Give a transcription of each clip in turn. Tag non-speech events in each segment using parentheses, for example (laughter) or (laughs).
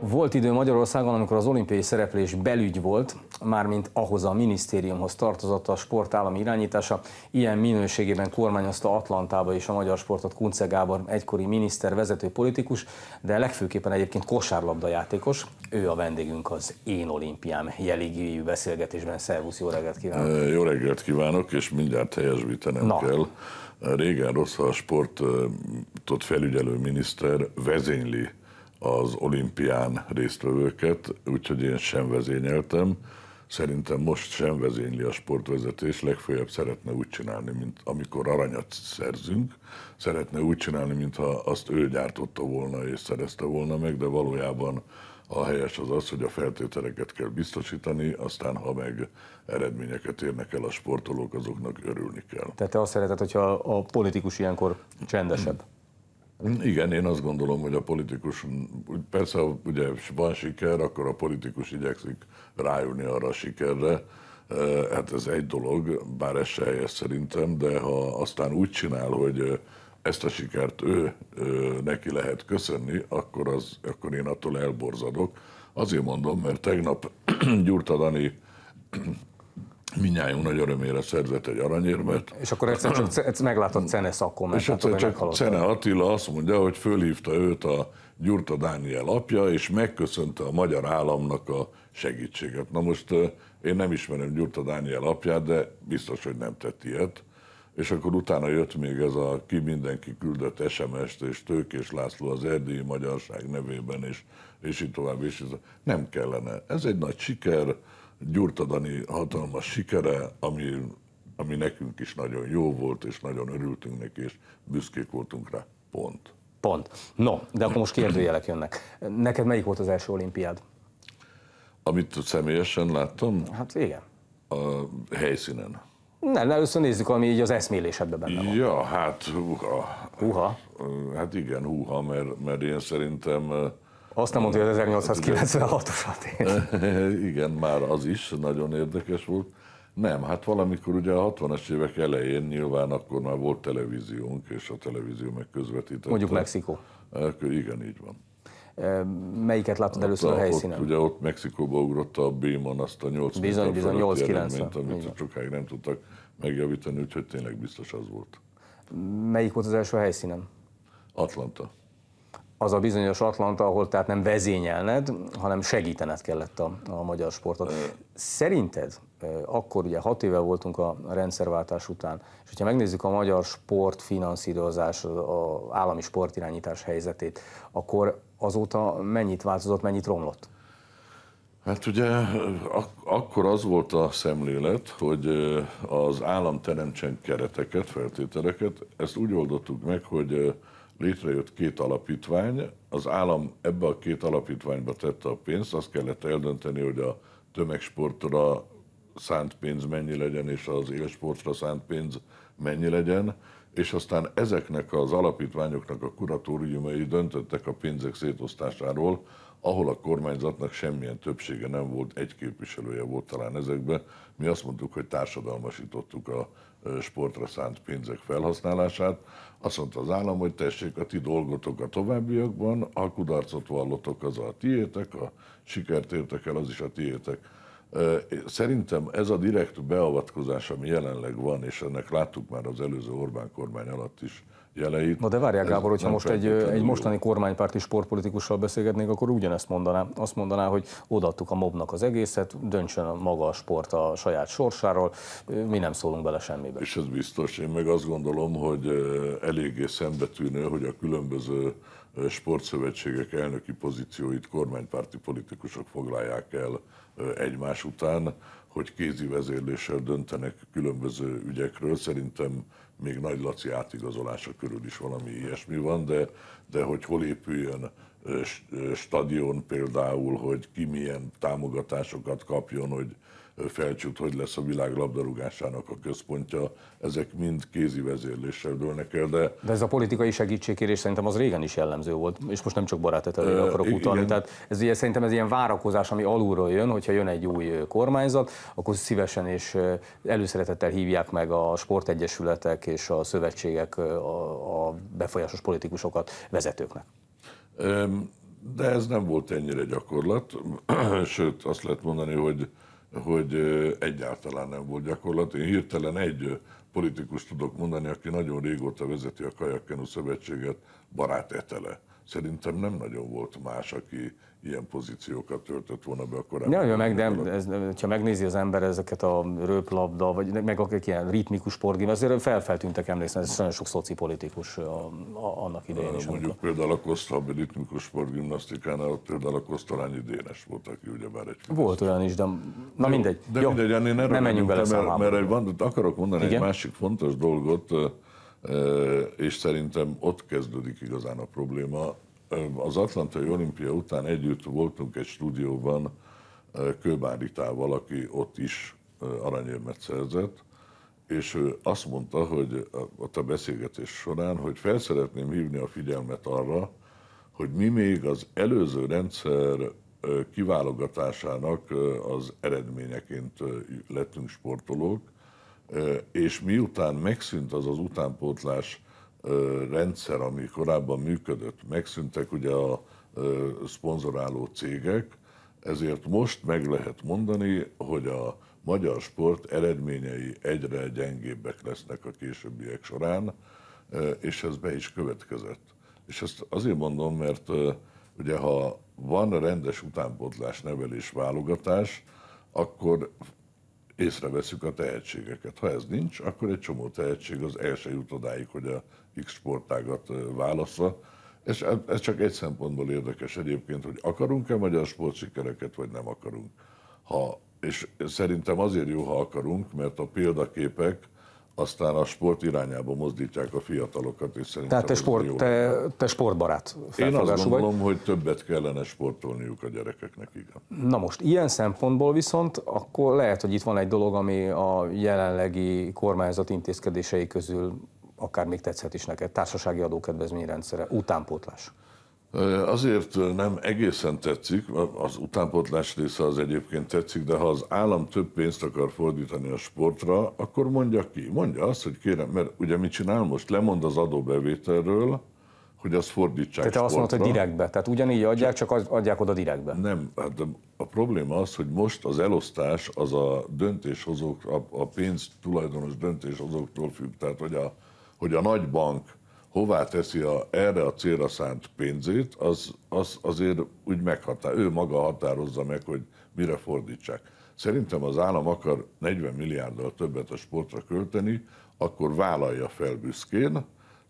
Volt idő Magyarországon, amikor az olimpiai szereplés belügy volt, mármint ahhoz a minisztériumhoz tartozott a sport állami irányítása. Ilyen minőségében kormányozta Atlantába és a magyar sportot Kunce Gábor, egykori miniszter, vezető politikus, de legfőképpen egyébként kosárlabda játékos. Ő a vendégünk az Én Olimpiám jeligéjű beszélgetésben. Szervusz, jó reggelt kívánok! Jó reggelt kívánok, és mindjárt helyesbítenem Na. kell. Régen rossz, ha a sportot felügyelő miniszter vezényli az olimpián résztvevőket, úgyhogy én sem vezényeltem. Szerintem most sem vezényli a sportvezetés, legfeljebb szeretne úgy csinálni, mint amikor aranyat szerzünk, szeretne úgy csinálni, mintha azt ő gyártotta volna és szerezte volna meg, de valójában a helyes az az, hogy a feltételeket kell biztosítani, aztán ha meg eredményeket érnek el a sportolók, azoknak örülni kell. Tehát te azt szereted, hogyha a politikus ilyenkor csendesebb? Igen, én azt gondolom, hogy a politikus, persze ugye van siker, akkor a politikus igyekszik rájönni arra a sikerre, hát ez egy dolog, bár ez se helyes szerintem, de ha aztán úgy csinál, hogy ezt a sikert ő, neki lehet köszönni, akkor, az, akkor én attól elborzadok. Azért mondom, mert tegnap (clears throat) Gyurta Dani minnyájunk nagy örömére szerzett egy aranyérmet. És akkor egyszer csak meglátott Cene szakon, És egyszer csak Cene Attila azt mondja, hogy fölhívta őt a Gyurta Dániel apja, és megköszönte a magyar államnak a segítséget. Na most én nem ismerem Gyurta Dániel apját, de biztos, hogy nem tett ilyet. És akkor utána jött még ez a ki mindenki küldött SMS-t, és Tőkés László az erdélyi magyarság nevében, és, és így tovább, és ez nem kellene. Ez egy nagy siker, Gyurta Dani hatalmas sikere, ami, ami nekünk is nagyon jó volt, és nagyon örültünk neki, és büszkék voltunk rá. Pont. Pont. No, de akkor most kérdőjelek jönnek. Neked melyik volt az első olimpiád? Amit személyesen láttam? Hát igen. A helyszínen. Nem, először nézzük, ami így az eszmélésedben benne van. Ja, hát húha. Húha? Hát igen, húha, mert, mert én szerintem azt nem mondta, hogy az 1896-osat (laughs) Igen, már az is nagyon érdekes volt. Nem, hát valamikor ugye a 60-as évek elején nyilván akkor már volt televíziónk, és a televízió meg közvetítette. Mondjuk Mexikó. Igen, így van. Melyiket láttad először a, helyszínen? Ott, ugye ott Mexikóba ugrott a Bémon azt a 8 bizony, bizony, 8 eredményt, amit sokáig nem tudtak megjavítani, úgyhogy tényleg biztos az volt. Melyik volt az első helyszínen? Atlanta az a bizonyos Atlanta, ahol tehát nem vezényelned, hanem segítened kellett a, a magyar sportot. Szerinted, akkor ugye hat éve voltunk a rendszerváltás után, és hogyha megnézzük a magyar sport finanszírozás, az állami sportirányítás helyzetét, akkor azóta mennyit változott, mennyit romlott? Hát ugye ak- akkor az volt a szemlélet, hogy az állam teremtsen kereteket, feltételeket, ezt úgy oldottuk meg, hogy létrejött két alapítvány, az állam ebbe a két alapítványba tette a pénzt, azt kellett eldönteni, hogy a tömegsportra szánt pénz mennyi legyen, és az élsportra szánt pénz mennyi legyen, és aztán ezeknek az alapítványoknak a kuratóriumai döntöttek a pénzek szétosztásáról, ahol a kormányzatnak semmilyen többsége nem volt, egy képviselője volt talán ezekbe. Mi azt mondtuk, hogy társadalmasítottuk a sportra szánt pénzek felhasználását. Azt mondta az állam, hogy tessék a ti dolgotok a továbbiakban, ha kudarcot vallotok, az a tiétek, a sikert értek el, az is a tiétek. Szerintem ez a direkt beavatkozás, ami jelenleg van, és ennek láttuk már az előző Orbán kormány alatt is, jeleit. Na de várjál Gábor, hogyha most egy, egy mostani kormánypárti sportpolitikussal beszélgetnék, akkor ugyanezt mondaná. Azt mondaná, hogy odaadtuk a mobnak az egészet, döntsön a maga a sport a saját sorsáról, mi nem szólunk bele semmibe. És ez biztos. Én meg azt gondolom, hogy eléggé szembetűnő, hogy a különböző sportszövetségek elnöki pozícióit kormánypárti politikusok foglalják el egymás után, hogy kézi vezérléssel döntenek különböző ügyekről. Szerintem még Nagy Laci átigazolása körül is valami ilyesmi van, de, de hogy hol épüljön stadion például, hogy ki milyen támogatásokat kapjon, hogy felcsút, hogy lesz a világ labdarúgásának a központja, ezek mind kézi vezérléssel dőlnek el, de... De ez a politikai segítségkérés szerintem az régen is jellemző volt, és most nem csak barátetelőre akarok utalni, tehát ez ugye, szerintem ez ilyen várakozás, ami alulról jön, hogyha jön egy új kormányzat, akkor szívesen és előszeretettel hívják meg a sportegyesületek és a szövetségek a, a befolyásos politikusokat vezetőknek. De ez nem volt ennyire gyakorlat, (clears throat) sőt azt lehet mondani, hogy, hogy egyáltalán nem volt gyakorlat. Én hirtelen egy politikus tudok mondani, aki nagyon régóta vezeti a Kajakkenu Szövetséget, barát Etele. Szerintem nem nagyon volt más, aki ilyen pozíciókat töltött volna be a korábbi. Ja, meg, de ez, ha megnézi az ember ezeket a röplabda, vagy meg akik ilyen ritmikus sportgim, azért felfeltűntek, emlékszem, ez nagyon sok szocipolitikus a, a, annak idején is. Mondjuk amikor... például a Koszta, ritmikus sportgimnasztikánál, ott például a Kosztalányi Dénes volt, aki ugyebár egy Volt olyan is, de na mindegy. De Jó, mindegy, én nem menjünk bele mert, mert van, akarok mondani Igen? egy másik fontos dolgot, és szerintem ott kezdődik igazán a probléma, az Atlantai Olimpia után együtt voltunk egy stúdióban Kőbáritával, aki ott is aranyérmet szerzett, és ő azt mondta, hogy ott a beszélgetés során, hogy fel szeretném hívni a figyelmet arra, hogy mi még az előző rendszer kiválogatásának az eredményeként lettünk sportolók, és miután megszűnt az az utánpótlás rendszer, ami korábban működött, megszűntek ugye a szponzoráló cégek, ezért most meg lehet mondani, hogy a magyar sport eredményei egyre gyengébbek lesznek a későbbiek során, és ez be is következett. És ezt azért mondom, mert ugye ha van rendes utánpótlás, nevelés, válogatás, akkor észreveszünk a tehetségeket. Ha ez nincs, akkor egy csomó tehetség az el se jut odáig, hogy a X sportágat válaszza. És ez csak egy szempontból érdekes egyébként, hogy akarunk-e magyar sportsikereket, vagy nem akarunk. Ha, és szerintem azért jó, ha akarunk, mert a példaképek aztán a sport irányába mozdítják a fiatalokat, és szerintem Tehát te, sport, te, te sportbarát Én azt gondolom, vagy. hogy többet kellene sportolniuk a gyerekeknek, igen. Na most, ilyen szempontból viszont akkor lehet, hogy itt van egy dolog, ami a jelenlegi kormányzat intézkedései közül akár még tetszhet is neked, társasági adókedvezményrendszere, utánpótlás. Azért nem egészen tetszik, az utánpótlás része az egyébként tetszik, de ha az állam több pénzt akar fordítani a sportra, akkor mondja ki. Mondja azt, hogy kérem, mert ugye mit csinál most? Lemond az adóbevételről, hogy azt fordítsák Tehát te azt mondod, hogy direktbe, tehát ugyanígy adják, csak adják oda direktbe. Nem, hát a probléma az, hogy most az elosztás az a döntéshozók, a, a pénz tulajdonos döntéshozóktól függ. Tehát, hogy a, hogy a nagy bank hová teszi a, erre a célra szánt pénzét, az, az azért úgy meghatár, ő maga határozza meg, hogy mire fordítsák. Szerintem az állam akar 40 milliárddal többet a sportra költeni, akkor vállalja fel büszkén,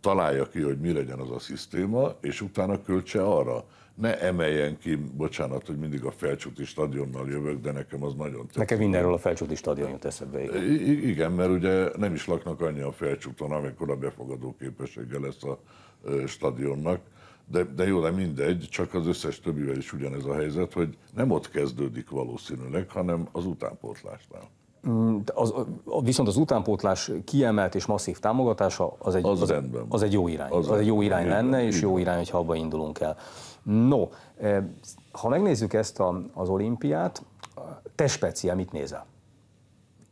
találja ki, hogy mi legyen az a szisztéma, és utána költse arra ne emeljen ki, bocsánat, hogy mindig a Felcsúti stadionnal jövök, de nekem az nagyon tetszik. Nekem mindenről a Felcsúti stadion jut eszembe. Igen. I- igen, mert ugye nem is laknak annyi a Felcsúton, amikor a befogadó képessége lesz a stadionnak. De, de jó, de mindegy, csak az összes többivel is ugyanez a helyzet, hogy nem ott kezdődik valószínűleg, hanem az utánpótlásnál. Mm, az, viszont az utánpótlás kiemelt és masszív támogatása az egy, az, az, az egy jó irány. Az, az egy jó irány lenne, és jó irány, hogyha abba indulunk el. No, ha megnézzük ezt a, az olimpiát, te speciál mit nézel?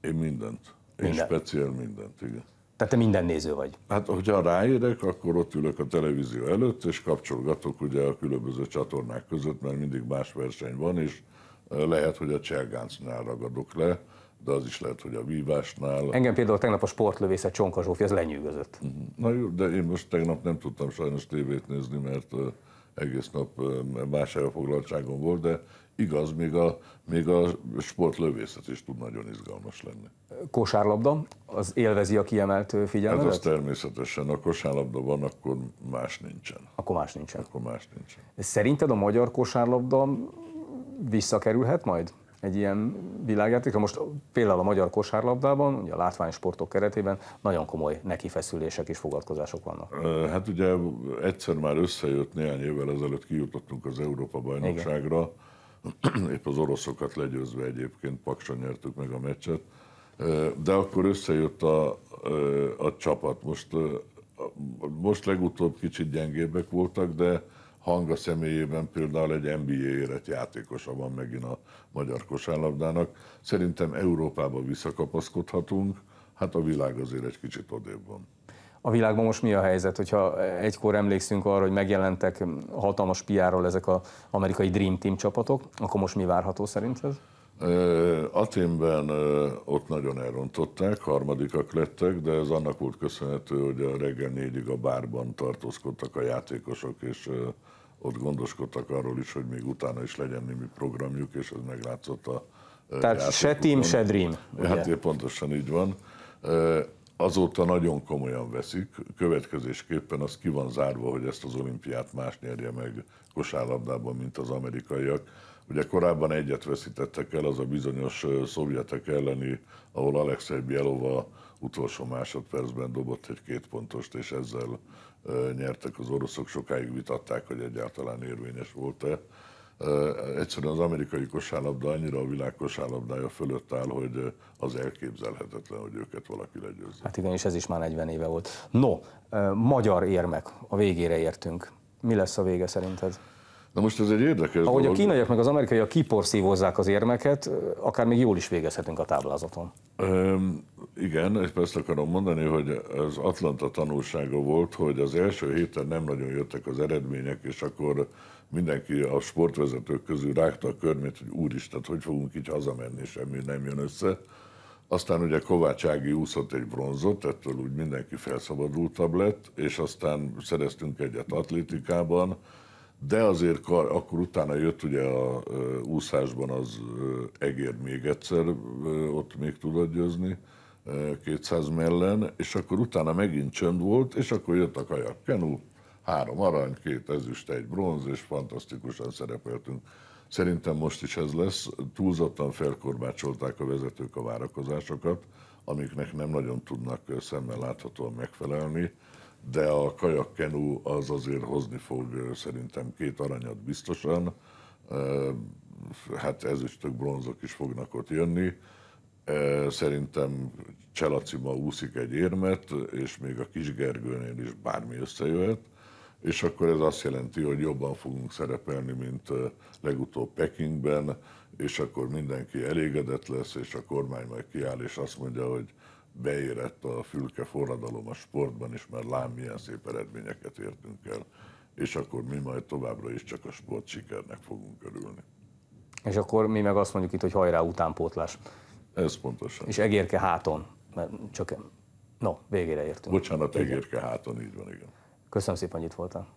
Én mindent. Én Minden. speciál mindent, igen. Tehát te minden néző vagy? Hát, hogyha ráérek, akkor ott ülök a televízió előtt, és kapcsolgatok ugye a különböző csatornák között, mert mindig más verseny van, és eh, lehet, hogy a Cselgáncnál ragadok le, de az is lehet, hogy a vívásnál. Engem például tegnap a sportlövészet Csonka Zsófi, az lenyűgözött. Mhm. Na jó, de én most tegnap nem tudtam sajnos tévét nézni, mert egész nap más elfoglaltságom volt, de igaz, még a, még a sportlövészet is tud nagyon izgalmas lenni. Kosárlabda, az élvezi a kiemelt figyelmet? Hát az természetesen, a kosárlabda van, akkor más nincsen. Akkor más nincsen. Akkor más nincsen. Szerinted a magyar kosárlabda visszakerülhet majd? Egy ilyen világjátékra. Most például a magyar kosárlabdában, ugye a látványsportok keretében nagyon komoly nekifeszülések és fogadkozások vannak. Hát ugye egyszer már összejött néhány évvel ezelőtt kijutottunk az Európa bajnokságra, Igen. épp az oroszokat legyőzve egyébként Pakson nyertük meg a meccset, de akkor összejött a, a csapat. Most, most legutóbb kicsit gyengébbek voltak, de hang a személyében például egy NBA éret játékosa van megint a magyar kosárlabdának. Szerintem Európában visszakapaszkodhatunk, hát a világ azért egy kicsit odébb van. A világban most mi a helyzet, hogyha egykor emlékszünk arra, hogy megjelentek hatalmas piáról ezek az amerikai Dream Team csapatok, akkor most mi várható szerinted? Aténben ott nagyon elrontották, harmadikak lettek, de ez annak volt köszönhető, hogy a reggel négyig a bárban tartózkodtak a játékosok, és ott gondoskodtak arról is, hogy még utána is legyen némi programjuk, és ez meglátszott a Tehát se team, se dream. Hát ugye? pontosan így van. Azóta nagyon komolyan veszik, következésképpen az ki van zárva, hogy ezt az olimpiát más nyerje meg kosárlabdában, mint az amerikaiak. Ugye korábban egyet veszítettek el, az a bizonyos szovjetek elleni, ahol Alexei Bielova utolsó másodpercben dobott egy kétpontost, és ezzel nyertek az oroszok. Sokáig vitatták, hogy egyáltalán érvényes volt-e. Egyszerűen az amerikai kosárlabda annyira a világ kosárlabdája fölött áll, hogy az elképzelhetetlen, hogy őket valaki legyőzze. Hát igen, és ez is már 40 éve volt. No, magyar érmek, a végére értünk. Mi lesz a vége szerinted? Na most ez egy érdekes Ahogy dolog. a kínaiak meg az amerikaiak kiporszívozzák az érmeket, akár még jól is végezhetünk a táblázaton. Um, igen, és ezt akarom mondani, hogy az Atlanta tanulsága volt, hogy az első héten nem nagyon jöttek az eredmények, és akkor mindenki a sportvezetők közül rágta a körmét, hogy úristen, hogy fogunk így hazamenni, semmi nem jön össze. Aztán ugye Kovács Ági úszott egy bronzot, ettől úgy mindenki felszabadultabb lett, és aztán szereztünk egyet atlétikában, de azért akkor utána jött ugye a úszásban az egér még egyszer, ott még tudott győzni 200 mellen, és akkor utána megint csönd volt, és akkor jött a kajak kenu, három arany, két ezüst, egy bronz, és fantasztikusan szerepeltünk. Szerintem most is ez lesz. Túlzottan felkorbácsolták a vezetők a várakozásokat, amiknek nem nagyon tudnak szemmel láthatóan megfelelni, de a kajak kenu az azért hozni fog szerintem két aranyat biztosan, hát ezüstök, bronzok is fognak ott jönni. Szerintem Cselaci ma úszik egy érmet, és még a Kis Gergőnél is bármi összejöhet és akkor ez azt jelenti, hogy jobban fogunk szerepelni, mint legutóbb Pekingben, és akkor mindenki elégedett lesz, és a kormány majd kiáll, és azt mondja, hogy beérett a fülke forradalom a sportban is, mert lám milyen szép eredményeket értünk el, és akkor mi majd továbbra is csak a sport sikernek fogunk örülni. És akkor mi meg azt mondjuk itt, hogy hajrá utánpótlás. Ez pontosan. És egérke háton, mert csak, no, végére értünk. Bocsánat, egérke háton, így van, igen. Köszönöm szépen, hogy itt voltál.